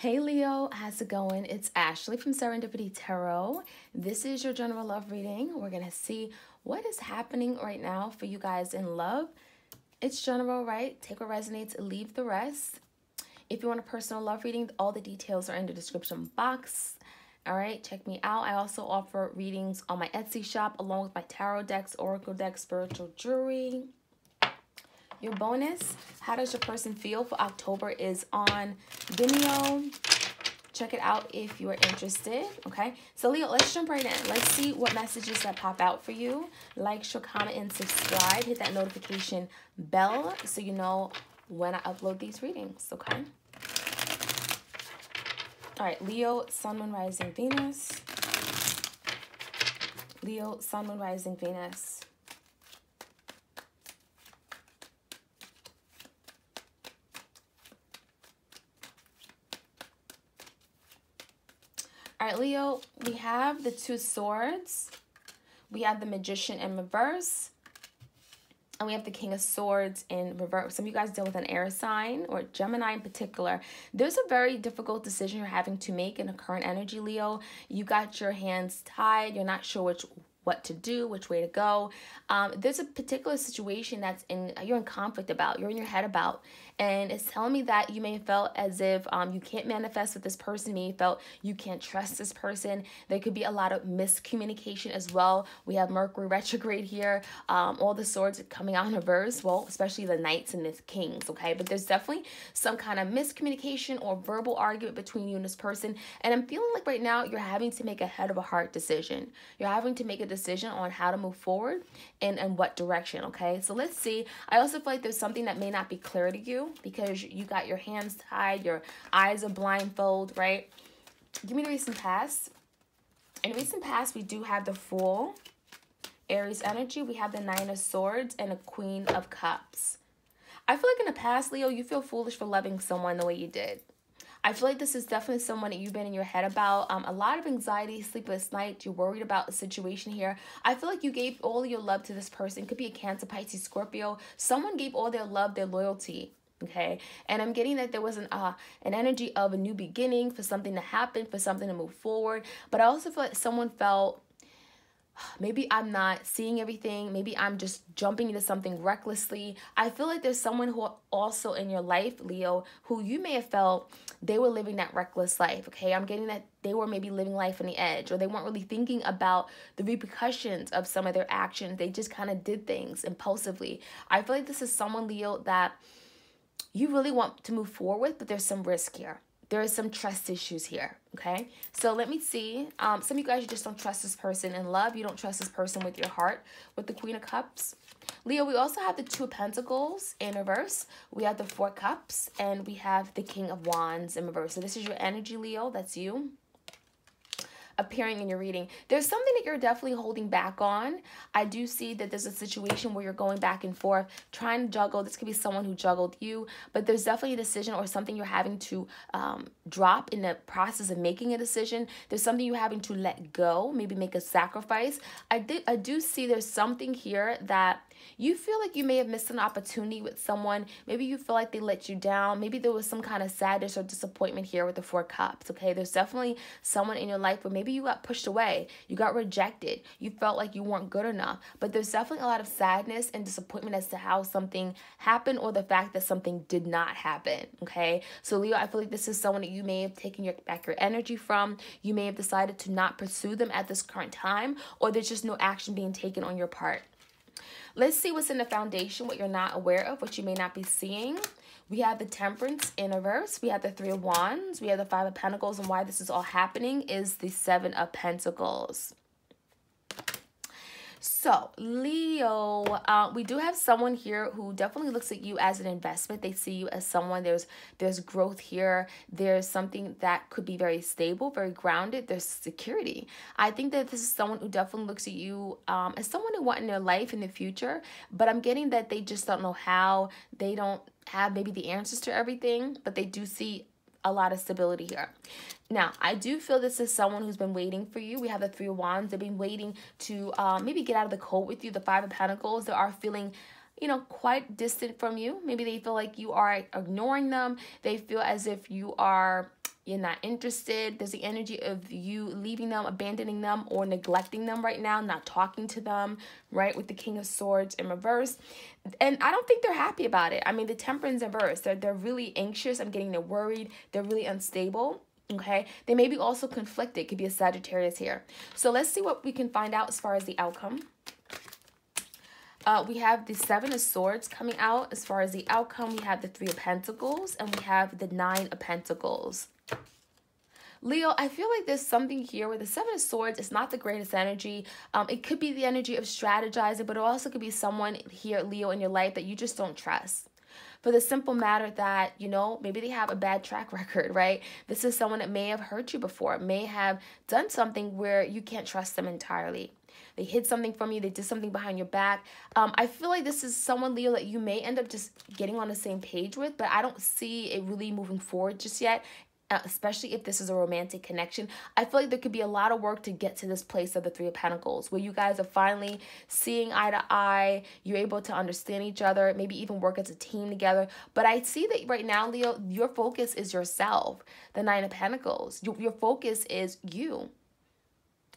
Hey Leo, how's it going? It's Ashley from Serendipity Tarot. This is your general love reading. We're going to see what is happening right now for you guys in love. It's general, right? Take what resonates, leave the rest. If you want a personal love reading, all the details are in the description box. All right, check me out. I also offer readings on my Etsy shop along with my tarot decks, oracle decks, spiritual jewelry. Your bonus, how does your person feel for October is on Vimeo. Check it out if you are interested, okay? So Leo, let's jump right in. Let's see what messages that pop out for you. Like, share, comment, and subscribe. Hit that notification bell so you know when I upload these readings, okay? All right, Leo, Sun, Moon, Rising, Venus. Leo, Sun, Moon, Rising, Venus. Right, Leo, we have the two swords. We have the magician in reverse. And we have the King of Swords in reverse. Some of you guys deal with an air sign or Gemini in particular. There's a very difficult decision you're having to make in a current energy, Leo. You got your hands tied. You're not sure which what to do, which way to go. Um, there's a particular situation that's in you're in conflict about, you're in your head about, and it's telling me that you may have felt as if um, you can't manifest with this person. You may have felt you can't trust this person. There could be a lot of miscommunication as well. We have Mercury retrograde here. Um, all the swords coming out in reverse. Well, especially the knights and the kings. Okay, but there's definitely some kind of miscommunication or verbal argument between you and this person. And I'm feeling like right now you're having to make a head of a heart decision. You're having to make a decision on how to move forward and and what direction. Okay, so let's see. I also feel like there's something that may not be clear to you because you got your hands tied, your eyes are blindfold, right? Give me the recent past. In recent past, we do have the Fool, Aries energy. We have the Nine of Swords and a Queen of Cups. I feel like in the past, Leo, you feel foolish for loving someone the way you did. I feel like this is definitely someone that you've been in your head about. Um, a lot of anxiety, sleepless nights. You're worried about the situation here. I feel like you gave all your love to this person. Could be a Cancer, Pisces, Scorpio. Someone gave all their love, their loyalty okay and i'm getting that there was an uh an energy of a new beginning for something to happen for something to move forward but i also feel like someone felt maybe I'm not seeing everything. Maybe I'm just jumping into something recklessly. I feel like there's someone who also in your life, Leo, who you may have felt they were living that reckless life. Okay. I'm getting that they were maybe living life on the edge or they weren't really thinking about the repercussions of some of their actions. They just kind of did things impulsively. I feel like this is someone, Leo, that you really want to move forward but there's some risk here. There is some trust issues here, okay? So let me see. Um, some of you guys, you just don't trust this person in love. You don't trust this person with your heart, with the Queen of Cups. Leo, we also have the Two of Pentacles in reverse. We have the Four Cups, and we have the King of Wands in reverse. So this is your energy, Leo. That's you appearing in your reading. There's something that you're definitely holding back on. I do see that there's a situation where you're going back and forth, trying to juggle. This could be someone who juggled you, but there's definitely a decision or something you're having to um, drop in the process of making a decision. There's something you're having to let go, maybe make a sacrifice. I, did, I do see there's something here that you feel like you may have missed an opportunity with someone. Maybe you feel like they let you down. Maybe there was some kind of sadness or disappointment here with the Four Cups, okay? There's definitely someone in your life where maybe you got pushed away, you got rejected, you felt like you weren't good enough. But there's definitely a lot of sadness and disappointment as to how something happened or the fact that something did not happen, okay? So, Leo, I feel like this is someone that you may have taken your, back your energy from. You may have decided to not pursue them at this current time, or there's just no action being taken on your part. Let's see what's in the foundation, what you're not aware of, what you may not be seeing. We have the Temperance in reverse. We have the Three of Wands. We have the Five of Pentacles. And why this is all happening is the Seven of Pentacles. So, Leo, uh, we do have someone here who definitely looks at you as an investment. They see you as someone. There's there's growth here. There's something that could be very stable, very grounded. There's security. I think that this is someone who definitely looks at you um, as someone they want in their life in the future. But I'm getting that they just don't know how. They don't have maybe the answers to everything, but they do see a lot of stability here. Now, I do feel this is someone who's been waiting for you. We have the Three of Wands. They've been waiting to um, maybe get out of the cold with you. The Five of Pentacles. They are feeling you know, quite distant from you. Maybe they feel like you are ignoring them. They feel as if you are you're not interested. There's the energy of you leaving them, abandoning them, or neglecting them right now, not talking to them, right? With the King of Swords in reverse. And I don't think they're happy about it. I mean, the Temperance in reverse, they're, they're really anxious. I'm getting they're worried. They're really unstable. Okay, they may be also conflicted. Could be a Sagittarius here. So let's see what we can find out as far as the outcome. Uh, we have the Seven of Swords coming out. As far as the outcome, we have the Three of Pentacles and we have the Nine of Pentacles. Leo, I feel like there's something here with the Seven of Swords. It's not the greatest energy. Um, it could be the energy of strategizing, but it also could be someone here, Leo, in your life that you just don't trust. For the simple matter that, you know, maybe they have a bad track record, right? This is someone that may have hurt you before, may have done something where you can't trust them entirely. They hid something from you, they did something behind your back. Um, I feel like this is someone, Leo, that you may end up just getting on the same page with, but I don't see it really moving forward just yet. Uh, especially if this is a romantic connection. I feel like there could be a lot of work to get to this place of the Three of Pentacles where you guys are finally seeing eye to eye. You're able to understand each other, maybe even work as a team together. But I see that right now, Leo, your focus is yourself, the Nine of Pentacles. Your, your focus is you,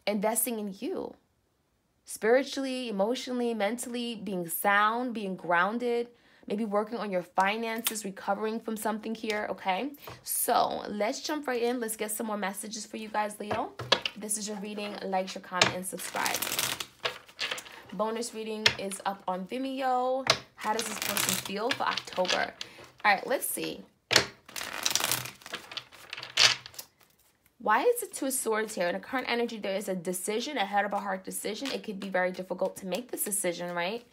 investing in you. Spiritually, emotionally, mentally, being sound, being grounded maybe working on your finances, recovering from something here, okay? So let's jump right in. Let's get some more messages for you guys, Leo. This is your reading. Like, share, comment, and subscribe. Bonus reading is up on Vimeo. How does this person feel for October? All right, let's see. Why is it Two of Swords here? In the current energy, there is a decision, a head of a heart decision. It could be very difficult to make this decision, right?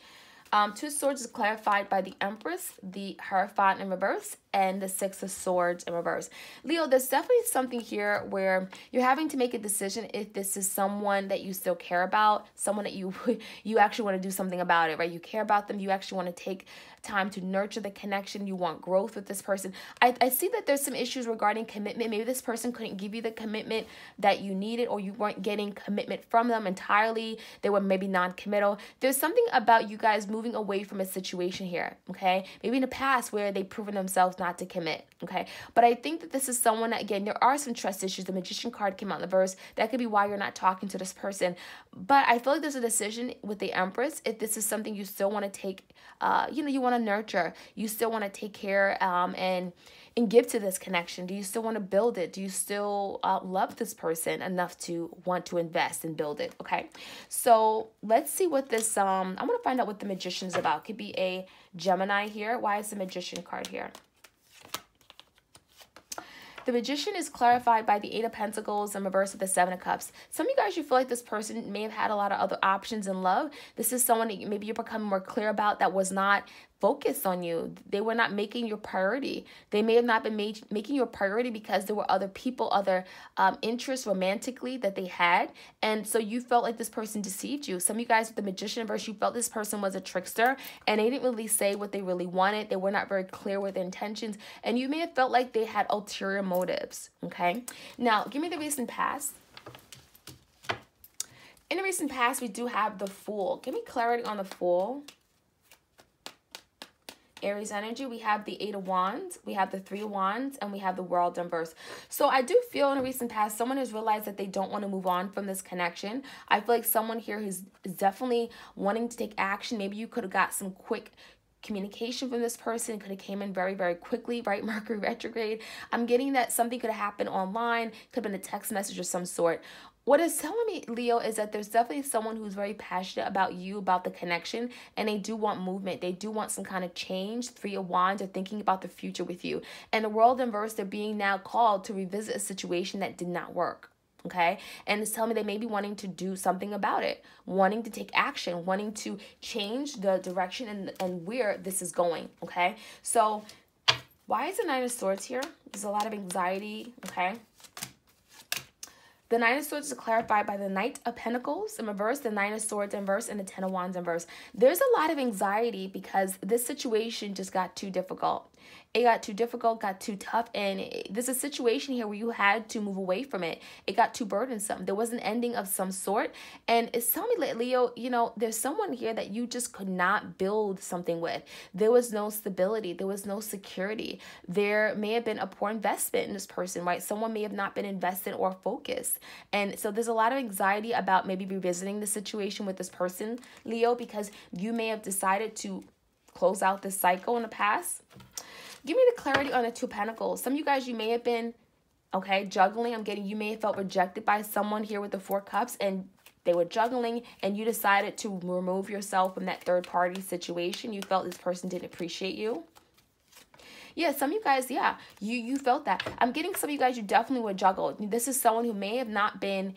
Um, two Swords is clarified by the Empress, the Hierophant in reverse, and the Six of Swords in reverse. Leo, there's definitely something here where you're having to make a decision if this is someone that you still care about, someone that you you actually want to do something about it, right? You care about them, you actually want to take time to nurture the connection, you want growth with this person. I, I see that there's some issues regarding commitment. Maybe this person couldn't give you the commitment that you needed or you weren't getting commitment from them entirely. They were maybe non-committal. There's something about you guys moving away from a situation here, okay? Maybe in the past where they've proven themselves not to commit, okay? But I think that this is someone that, again, there are some trust issues. The Magician card came out in the verse. That could be why you're not talking to this person. But I feel like there's a decision with the Empress if this is something you still want to take, uh, you know, you want to nurture. You still want to take care um, and and give to this connection? Do you still want to build it? Do you still uh, love this person enough to want to invest and build it? Okay, so let's see what this, um, I want to find out what the magician is about. Could be a Gemini here. Why is the magician card here? The magician is clarified by the Eight of Pentacles and reverse of the Seven of Cups. Some of you guys, you feel like this person may have had a lot of other options in love. This is someone that maybe you're becoming more clear about that was not focused on you. They were not making your priority. They may have not been made, making your priority because there were other people, other um, interests romantically that they had. And so you felt like this person deceived you. Some of you guys with the magician verse, you felt this person was a trickster and they didn't really say what they really wanted. They were not very clear with intentions. And you may have felt like they had ulterior motives. Okay. Now, give me the recent past. In the recent past, we do have the Fool. Give me clarity on the Fool. Aries energy, we have the Eight of Wands, we have the Three of Wands, and we have the World in verse. So I do feel in a recent past, someone has realized that they don't want to move on from this connection. I feel like someone here is definitely wanting to take action. Maybe you could have got some quick communication from this person could have came in very very quickly right mercury retrograde i'm getting that something could have happened online could have been a text message of some sort what is telling me, Leo, is that there's definitely someone who's very passionate about you, about the connection, and they do want movement. They do want some kind of change. Three of Wands are thinking about the future with you. And the world in verse, they're being now called to revisit a situation that did not work okay and it's telling me they may be wanting to do something about it wanting to take action wanting to change the direction and, and where this is going okay so why is the nine of swords here there's a lot of anxiety okay the Nine of Swords is clarified by the Knight of Pentacles in reverse, the Nine of Swords in verse, and the Ten of Wands in verse. There's a lot of anxiety because this situation just got too difficult. It got too difficult, got too tough, and it, there's a situation here where you had to move away from it. It got too burdensome. There was an ending of some sort, and it's telling me, Leo, you know, there's someone here that you just could not build something with. There was no stability. There was no security. There may have been a poor investment in this person, right? Someone may have not been invested or focused, and so there's a lot of anxiety about maybe revisiting the situation with this person, Leo, because you may have decided to close out this cycle in the past. Give me the clarity on the Two Pentacles. Some of you guys, you may have been, okay, juggling. I'm getting, you may have felt rejected by someone here with the Four Cups and they were juggling and you decided to remove yourself from that third party situation. You felt this person didn't appreciate you. Yeah, some of you guys, yeah, you you felt that. I'm getting some of you guys, you definitely were juggled. This is someone who may have not been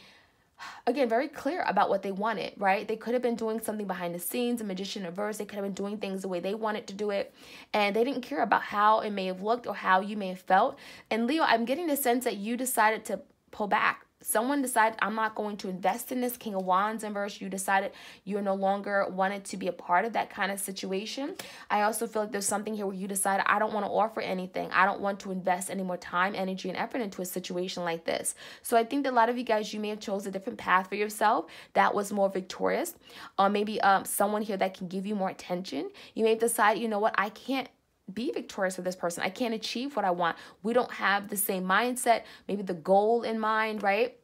again very clear about what they wanted right? They could have been doing something behind the scenes a magician reverse they could have been doing things the way they wanted to do it. And they didn't care about how it may have looked or how you may have felt. And leo i'm getting the sense that you decided to pull back someone decided i'm not going to invest in this king of wands inverse you decided you're no longer wanted to be a part of that kind of situation. I also feel like there's something here where you decided i don't want to offer anything. I don't want to invest any more time energy and effort into a situation like this. So i think that a lot of you guys you may have chose a different path for yourself that was more victorious. Or maybe um, someone here that can give you more attention. You may decide you know what? I can't be victorious with this person. I can't achieve what I want. We don't have the same mindset, maybe the goal in mind, right?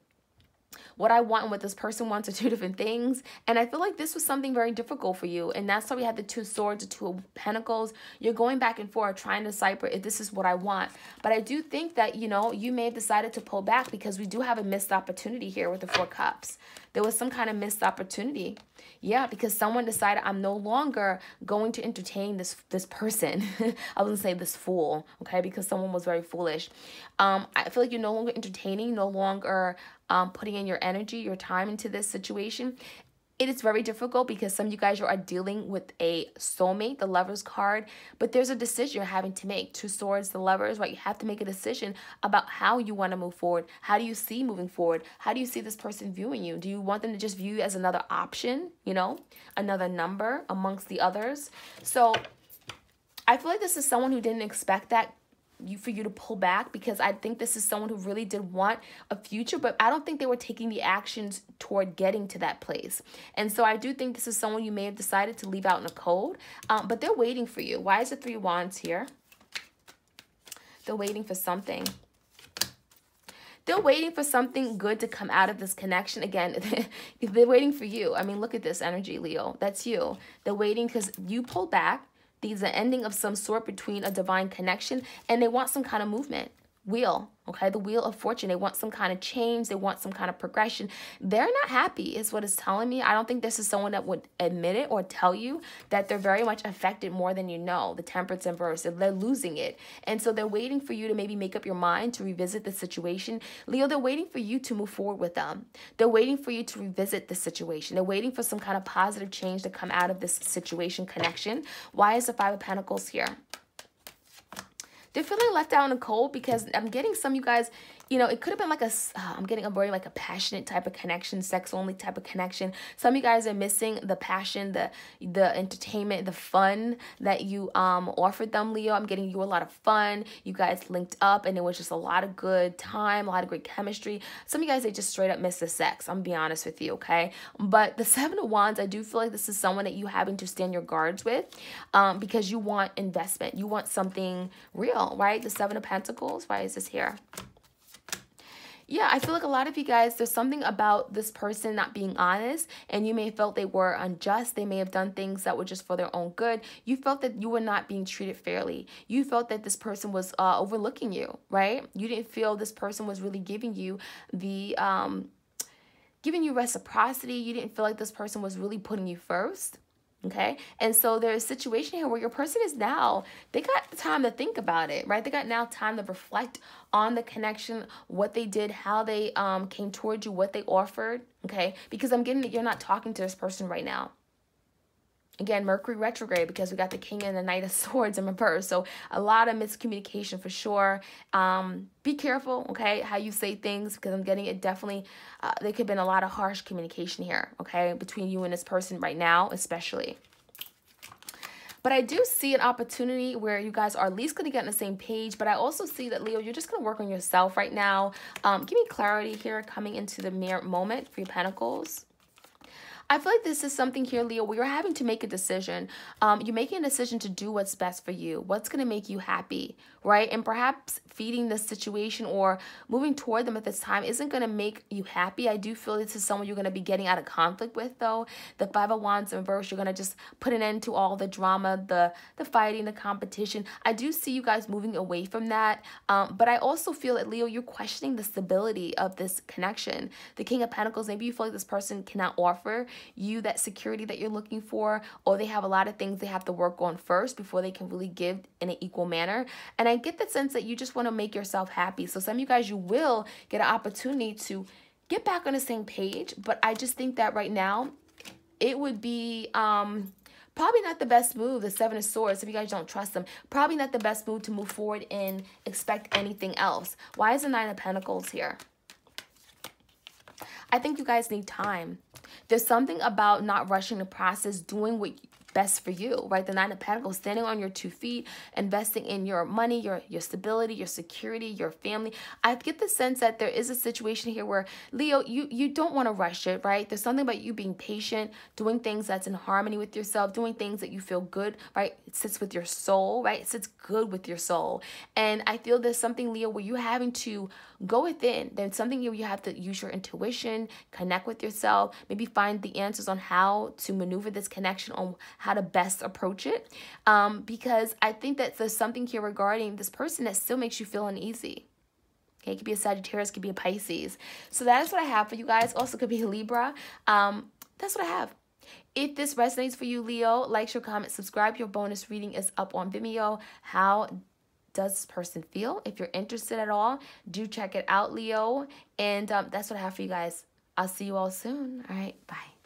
What I want and what this person wants are two different things. And I feel like this was something very difficult for you. And that's why we had the two swords, the two pentacles. You're going back and forth trying to decipher if this is what I want. But I do think that, you know, you may have decided to pull back because we do have a missed opportunity here with the four cups. There was some kind of missed opportunity. Yeah, because someone decided I'm no longer going to entertain this this person. I wouldn't say this fool, okay? Because someone was very foolish. Um, I feel like you're no longer entertaining, no longer um, putting in your energy, your time into this situation. It is very difficult because some of you guys are dealing with a soulmate, the lover's card, but there's a decision you're having to make. Two swords, the lovers, right? You have to make a decision about how you want to move forward. How do you see moving forward? How do you see this person viewing you? Do you want them to just view you as another option, you know, another number amongst the others? So I feel like this is someone who didn't expect that you for you to pull back because I think this is someone who really did want a future, but I don't think they were taking the actions toward getting to that place. And so I do think this is someone you may have decided to leave out in a cold, um, but they're waiting for you. Why is the three wands here? They're waiting for something. They're waiting for something good to come out of this connection. Again, they're waiting for you. I mean, look at this energy, Leo. That's you. They're waiting because you pulled back these are ending of some sort between a divine connection and they want some kind of movement wheel okay? The wheel of fortune. They want some kind of change. They want some kind of progression. They're not happy is what it's telling me. I don't think this is someone that would admit it or tell you that they're very much affected more than you know the temperance inverse they're losing it. And so they're waiting for you to maybe make up your mind to revisit the situation. Leo they're waiting for you to move forward with them. They're waiting for you to revisit the situation. They're waiting for some kind of positive change to come out of this situation connection. Why is the five of pentacles here they're feeling left out in the cold because I'm getting some you guys you know, it could have been like a, uh, I'm getting a very like a passionate type of connection, sex only type of connection. Some of you guys are missing the passion, the the entertainment, the fun that you um offered them, Leo. I'm getting you a lot of fun. You guys linked up and it was just a lot of good time, a lot of great chemistry. Some of you guys, they just straight up miss the sex. I'm be honest with you, okay? But the Seven of Wands, I do feel like this is someone that you having to stand your guards with um, because you want investment. You want something real, right? The Seven of Pentacles, why is this here? Yeah, I feel like a lot of you guys, there's something about this person not being honest, and you may have felt they were unjust. They may have done things that were just for their own good. You felt that you were not being treated fairly. You felt that this person was uh, overlooking you, right? You didn't feel this person was really giving you the, um, giving you reciprocity. You didn't feel like this person was really putting you first. Okay. And so there's a situation here where your person is now, they got the time to think about it, right? They got now time to reflect on the connection, what they did, how they um, came towards you, what they offered. Okay. Because I'm getting that you're not talking to this person right now. Again, Mercury retrograde because we got the King and the Knight of Swords in reverse. So a lot of miscommunication for sure. Um, be careful, okay, how you say things because I'm getting it definitely, uh, there could have been a lot of harsh communication here, okay, between you and this person right now, especially. But I do see an opportunity where you guys are at least going to get on the same page. But I also see that, Leo, you're just going to work on yourself right now. Um, give me clarity here coming into the mirror moment for your pentacles. I feel like this is something here, Leo, where you're having to make a decision. Um, you're making a decision to do what's best for you, what's going to make you happy, right? And perhaps feeding this situation or moving toward them at this time isn't going to make you happy. I do feel this is someone you're going to be getting out of conflict with, though. The Five of Wands in reverse, you're going to just put an end to all the drama, the, the fighting, the competition. I do see you guys moving away from that. Um, but I also feel that, Leo, you're questioning the stability of this connection. The King of Pentacles, maybe you feel like this person cannot offer you that security that you're looking for, or they have a lot of things they have to work on first before they can really give in an equal manner. And I get the sense that you just want to make yourself happy. So some of you guys, you will get an opportunity to get back on the same page. But I just think that right now, it would be um probably not the best move the seven of swords if you guys don't trust them probably not the best move to move forward and expect anything else why is the nine of pentacles here i think you guys need time. There's something about not rushing the process, doing what best for you, right? The Nine of Pentacles, standing on your two feet, investing in your money, your, your stability, your security, your family. I get the sense that there is a situation here where, Leo, you, you don't want to rush it, right? There's something about you being patient, doing things that's in harmony with yourself, doing things that you feel good, right? It sits with your soul, right? It sits good with your soul. And I feel there's something, Leo, where you're having to go within. There's something where you have to use your intuition, connect with yourself, maybe find the answers on how to maneuver this connection on how to best approach it. Um, because I think that there's something here regarding this person that still makes you feel uneasy. Okay, it could be a Sagittarius, could be a Pisces. So that is what I have for you guys. Also could be a Libra. Um, that's what I have. If this resonates for you, Leo, like, share, comment, subscribe. Your bonus reading is up on Vimeo. How does this person feel? If you're interested at all, do check it out, Leo. And um, that's what I have for you guys. I'll see you all soon. All right, bye.